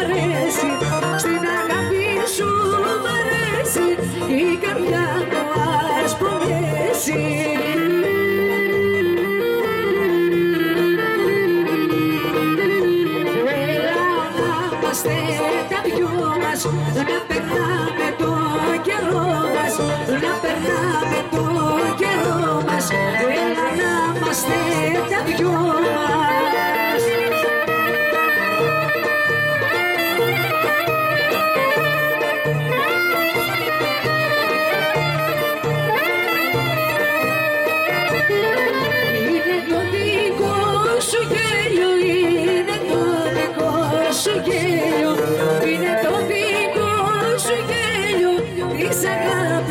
αρέσει Στην αγάπη σου μ' αρέσει Η καρδιά μου ας πονέσει. Έλα να είμαστε τα δυο μας Να περνάμε το καιρό μας Να περνάμε το καιρό μας. Έλα να είμαστε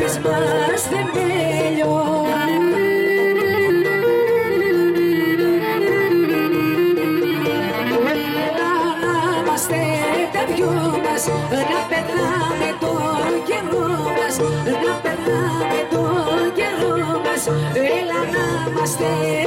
αγάπης μας θεμέλιο. Έλα μας, να περνάμε το καιρό μας Να περνάμε το καιρό μας, έλα να είμαστε τα δυο μας